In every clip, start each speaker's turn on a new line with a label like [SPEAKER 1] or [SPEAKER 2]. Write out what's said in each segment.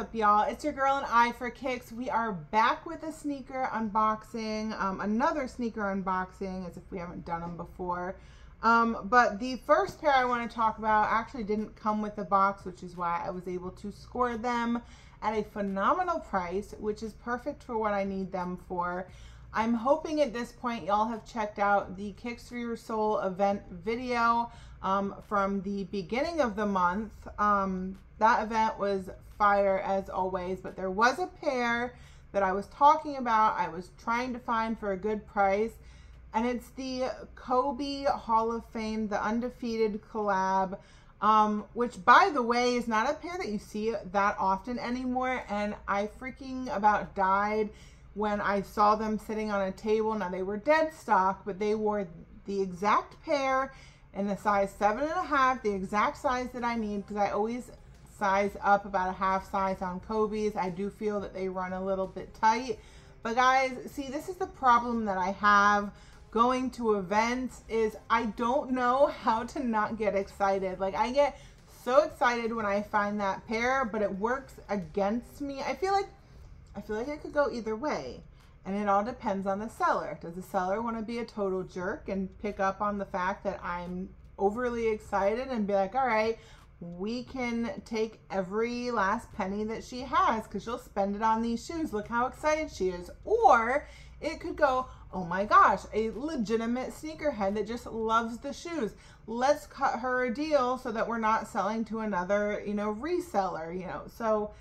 [SPEAKER 1] up, y'all? It's your girl and I for kicks. We are back with a sneaker unboxing, um, another sneaker unboxing, as if we haven't done them before. Um, but the first pair I want to talk about actually didn't come with a box, which is why I was able to score them at a phenomenal price, which is perfect for what I need them for. I'm hoping at this point y'all have checked out the Kicks for Your Soul event video um, from the beginning of the month. Um, that event was fire as always, but there was a pair that I was talking about. I was trying to find for a good price, and it's the Kobe Hall of Fame, the undefeated collab. Um, which by the way is not a pair that you see that often anymore and I freaking about died when I saw them sitting on a table. Now they were dead stock, but they wore the exact pair in the size seven and a half, the exact size that I need because I always size up about a half size on Kobe's. I do feel that they run a little bit tight. But guys, see, this is the problem that I have going to events is I don't know how to not get excited. Like I get so excited when I find that pair, but it works against me. I feel like I feel like it could go either way. And it all depends on the seller. Does the seller want to be a total jerk and pick up on the fact that I'm overly excited and be like, all right, we can take every last penny that she has because she'll spend it on these shoes. Look how excited she is. Or it could go, oh my gosh, a legitimate sneakerhead that just loves the shoes. Let's cut her a deal so that we're not selling to another, you know, reseller, you know. So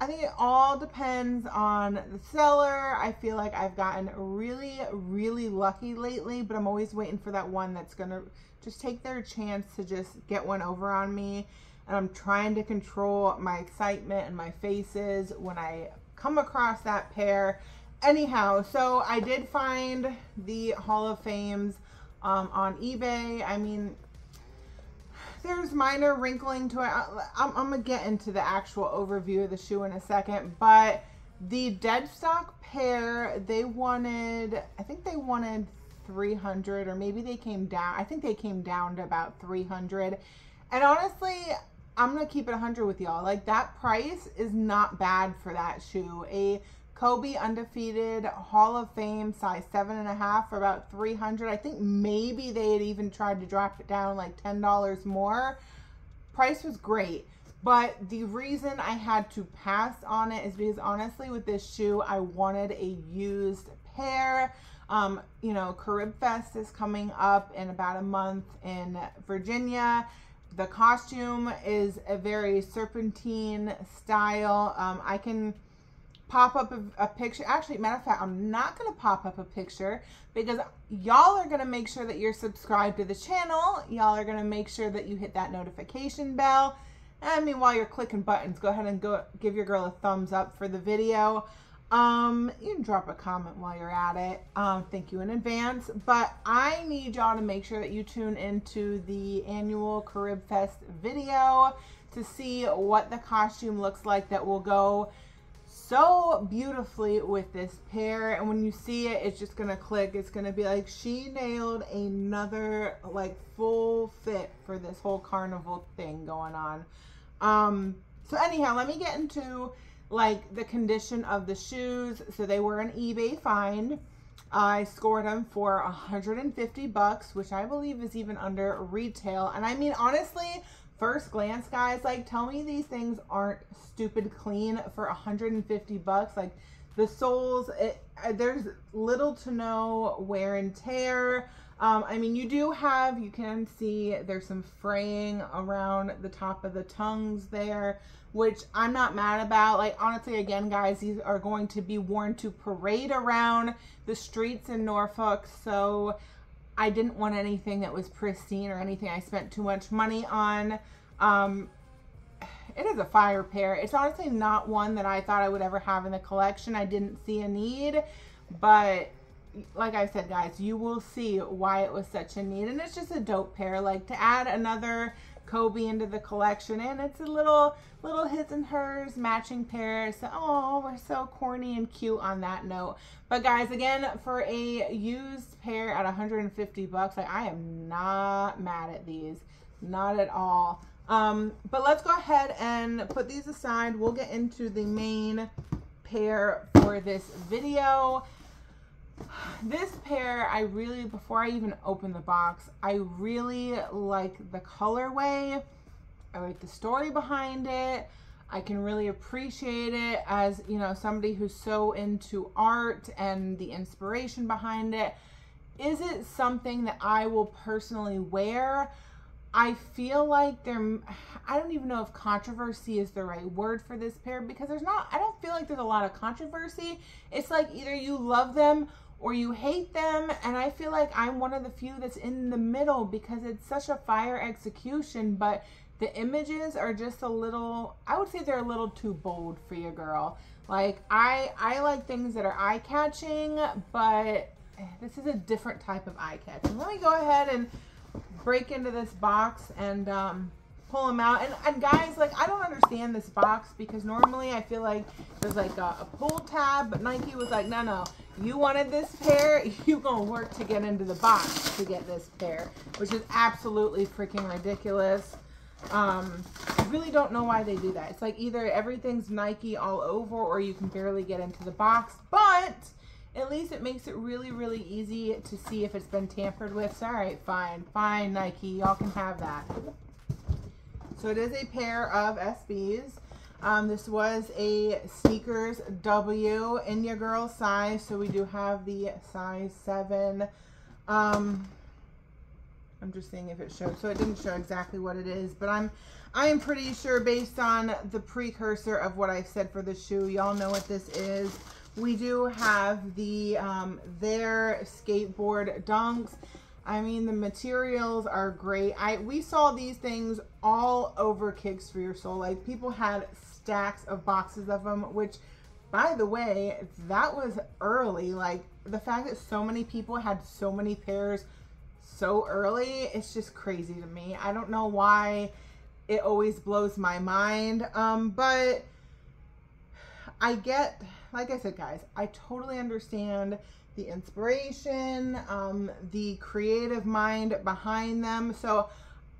[SPEAKER 1] I think it all depends on the seller. I feel like I've gotten really, really lucky lately, but I'm always waiting for that one that's going to just take their chance to just get one over on me. And I'm trying to control my excitement and my faces when I come across that pair. Anyhow, so I did find the Hall of Fames um, on eBay. I mean, there's minor wrinkling to it. I'm, I'm going to get into the actual overview of the shoe in a second, but the dead stock pair, they wanted, I think they wanted 300 or maybe they came down. I think they came down to about 300. And honestly, I'm going to keep it 100 with y'all. Like that price is not bad for that shoe. A Kobe undefeated Hall of Fame size seven and a half for about 300. I think maybe they had even tried to drop it down like $10 more. Price was great. But the reason I had to pass on it is because honestly with this shoe, I wanted a used pair. Um, you know, Carib Fest is coming up in about a month in Virginia. The costume is a very serpentine style. Um, I can pop up a, a, picture. Actually, matter of fact, I'm not going to pop up a picture because y'all are going to make sure that you're subscribed to the channel. Y'all are going to make sure that you hit that notification bell. I mean, while you're clicking buttons, go ahead and go give your girl a thumbs up for the video. Um, you can drop a comment while you're at it. Um, thank you in advance. But I need y'all to make sure that you tune into the annual Carib Fest video to see what the costume looks like that will go so beautifully with this pair and when you see it it's just gonna click. It's gonna be like she nailed another like full fit for this whole carnival thing going on. Um so anyhow let me get into like the condition of the shoes. So they were an ebay find. I scored them for 150 bucks, which I believe is even under retail. And I mean, honestly, first glance, guys, like tell me these things aren't stupid clean for 150 bucks. Like the soles, it, there's little to no wear and tear. Um, I mean, you do have, you can see there's some fraying around the top of the tongues there, which I'm not mad about. Like, honestly, again, guys, these are going to be worn to parade around the streets in Norfolk. So I didn't want anything that was pristine or anything I spent too much money on. Um, it is a fire pair. It's honestly not one that I thought I would ever have in the collection. I didn't see a need, but like I said, guys, you will see why it was such a need. And it's just a dope pair. Like to add another Kobe into the collection. And it's a little, little his and hers matching pair. So, oh, we're so corny and cute on that note. But guys, again, for a used pair at 150 bucks, like I am not mad at these. not at all. Um, but let's go ahead and put these aside. We'll get into the main pair for this video. This pair, I really, before I even open the box, I really like the colorway. I like the story behind it. I can really appreciate it as, you know, somebody who's so into art and the inspiration behind it. Is it something that I will personally wear? I feel like there, I don't even know if controversy is the right word for this pair because there's not, I don't feel like there's a lot of controversy. It's like either you love them or you hate them. And I feel like I'm one of the few that's in the middle because it's such a fire execution, but the images are just a little, I would say they're a little too bold for you, girl. Like I, I like things that are eye catching, but this is a different type of eye catching. Let me go ahead and break into this box and um, pull them out. And, and guys, like, I don't understand this box because normally I feel like there's like a, a pull tab, but Nike was like, no, no, you wanted this pair, you gonna work to get into the box to get this pair, which is absolutely freaking ridiculous. Um, I really don't know why they do that. It's like either everything's Nike all over or you can barely get into the box, but at least it makes it really, really easy to see if it's been tampered with. So, all right, fine, fine, Nike, y'all can have that. So it is a pair of SBs. Um, this was a SNKRS W in your girl size. So we do have the size 7. Um, I'm just seeing if it shows. So it didn't show exactly what it is, but I'm I am pretty sure based on the precursor of what I said for the shoe, y'all know what this is. We do have the um, There skateboard dunks. I mean, the materials are great. I we saw these things all over Kicks for Your Soul. Like people had stacks of boxes of them, which, by the way, that was early. Like the fact that so many people had so many pairs so early, it's just crazy to me. I don't know why it always blows my mind. Um, but I get, like I said, guys, I totally understand the inspiration, um, the creative mind behind them. So,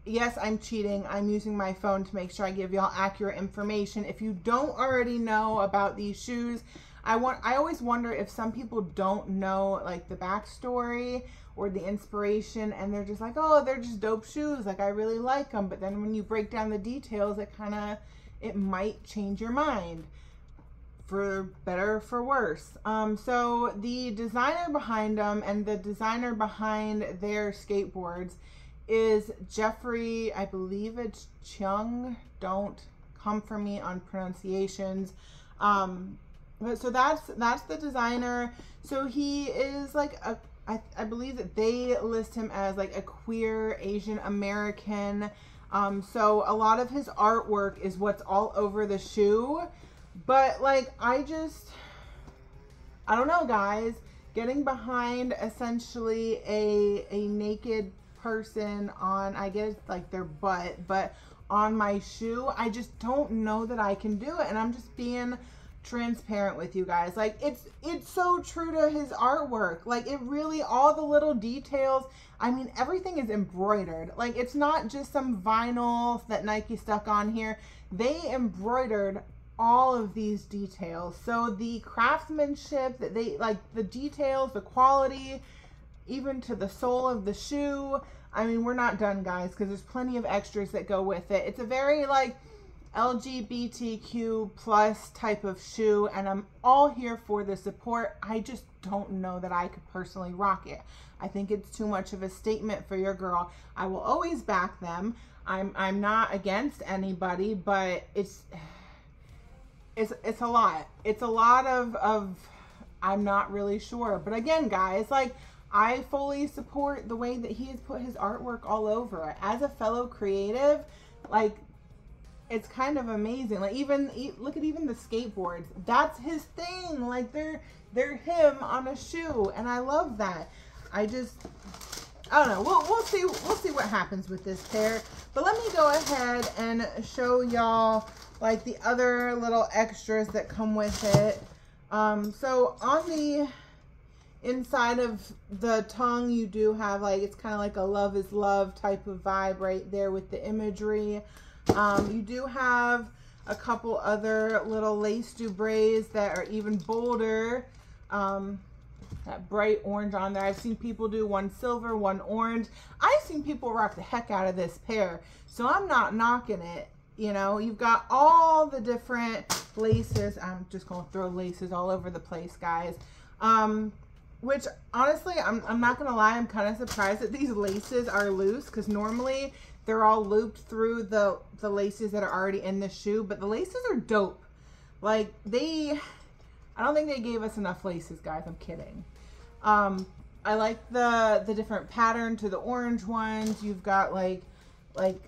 [SPEAKER 1] yes, I'm cheating. I'm using my phone to make sure I give y'all accurate information. If you don't already know about these shoes, I want I always wonder if some people don't know like the backstory or the inspiration and they're just like, "Oh, they're just dope shoes. Like I really like them." But then when you break down the details, it kind of it might change your mind for better for worse. Um, so the designer behind them and the designer behind There skateboards is Jeffrey, I believe it's Cheung. Don't come for me on pronunciations. Um, but so that's that's the designer. So he is like a I, I believe that they list him as like a queer Asian American. Um, so a lot of his artwork is what's all over the shoe. But like I just I don't know guys, getting behind essentially a a naked person on I guess like their butt, but on my shoe, I just don't know that I can do it and I'm just being transparent with you guys. Like it's it's so true to his artwork. Like it really all the little details. I mean everything is embroidered. Like it's not just some vinyl that Nike stuck on here. They embroidered all of these details. So the craftsmanship that they like the details, the quality, even to the sole of the shoe. I mean, we're not done, guys, because there's plenty of extras that go with it. It's a very like LGBTQ plus type of shoe, and I'm all here for the support. I just don't know that I could personally rock it. I think it's too much of a statement for your girl. I will always back them. I'm I'm not against anybody, but it's it's it's a lot. It's a lot of of I'm not really sure. But again, guys, like I fully support the way that he has put his artwork all over. As a fellow creative, like it's kind of amazing. Like even look at even the skateboards. That's his thing. Like they're they're him on a shoe, and I love that. I just I don't know. We'll we'll see we'll see what happens with this pair. But let me go ahead and show y'all like the other little extras that come with it. Um, so on the inside of the tongue you do have like it's kind of like a love is love type of vibe right there with the imagery. Um, you do have a couple other little lace dubraes that are even bolder. Um, that bright orange on there. I've seen people do one silver one orange. I've seen people rock the heck out of this pair so i'm not knocking it you know you've got all the different laces i'm just gonna throw laces all over the place guys um which honestly, I'm, I'm not going to lie, I'm kind of surprised that these laces are loose because normally they're all looped through the, the laces that are already in the shoe, but the laces are dope. Like they, I don't think they gave us enough laces, guys. I'm kidding. Um, I like the, the different pattern to the orange ones. You've got like, like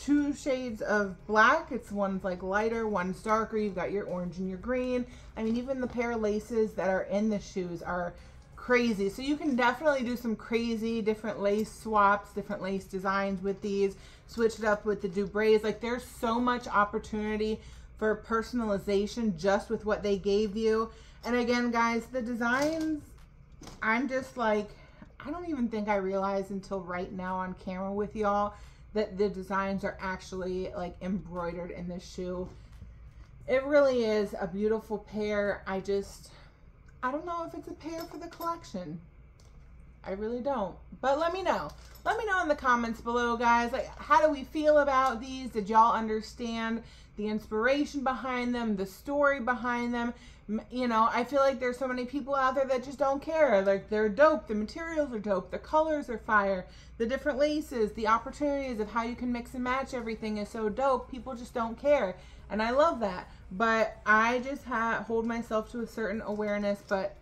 [SPEAKER 1] two shades of black. It's one's like lighter, one's darker. You've got your orange and your green. I mean, even the pair of laces that are in the shoes are crazy. So you can definitely do some crazy different lace swaps, different lace designs with these. Switch it up with the Dubraes. Like there's so much opportunity for personalization just with what they gave you. And again, guys, the designs, I'm just like, I don't even think I realized until right now on camera with y'all that the designs are actually like embroidered in this shoe. It really is a beautiful pair. I just, I don't know if it's a pair for the collection. I really don't. But let me know. Let me know in the comments below, guys. Like, how do we feel about these? Did y'all understand the inspiration behind them, the story behind them? You know, I feel like there's so many people out there that just don't care. Like, they're dope. The materials are dope. The colors are fire. The different laces, the opportunities of how you can mix and match everything is so dope. People just don't care. And I love that. But I just ha- hold myself to a certain awareness. But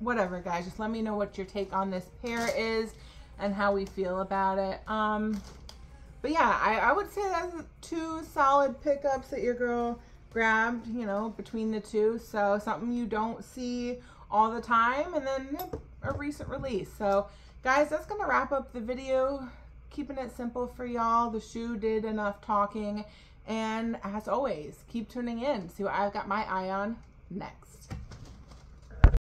[SPEAKER 1] whatever, guys. Just let me know what your take on this pair is and how we feel about it. Um, but yeah, I, I would say that's two solid pickups that your girl grabbed, you know, between the two. So something you don't see all the time and then a recent release. So guys, that's going to wrap up the video. Keeping it simple for y'all. The shoe did enough talking. And as always, keep tuning in. See what I've got my eye on next.